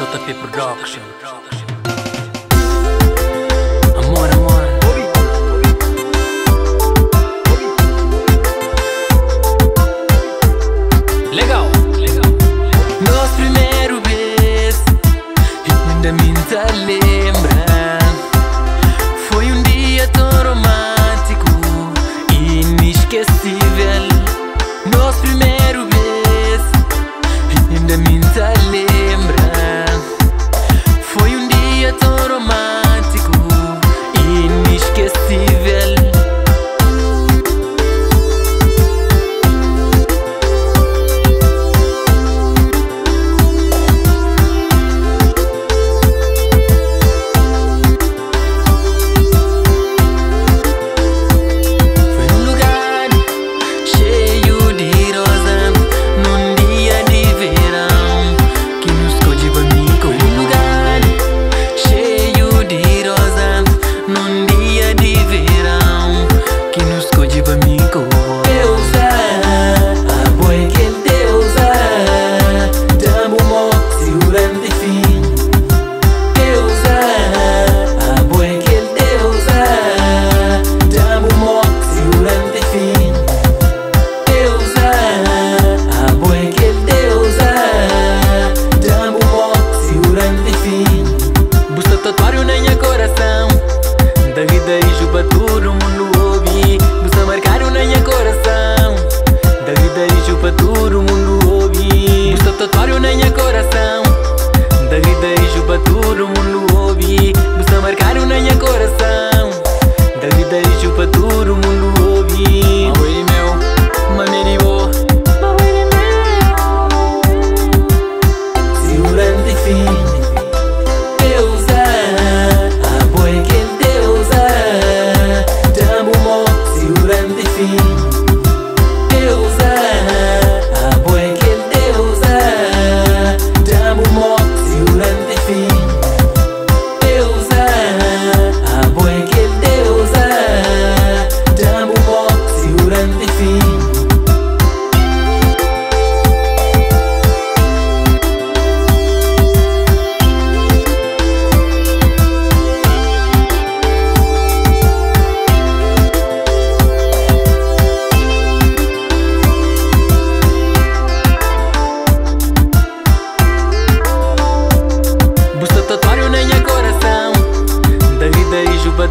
JP Production. Amor, amor. Legal. Legal. Nosso primeiro beijo, ainda me lembra. Foi um dia tão romântico, e inesquecível.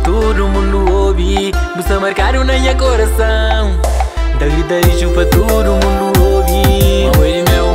todo mundo ouve Música marcar o meu coração Dali deixo para todo mundo ouvir Amor meu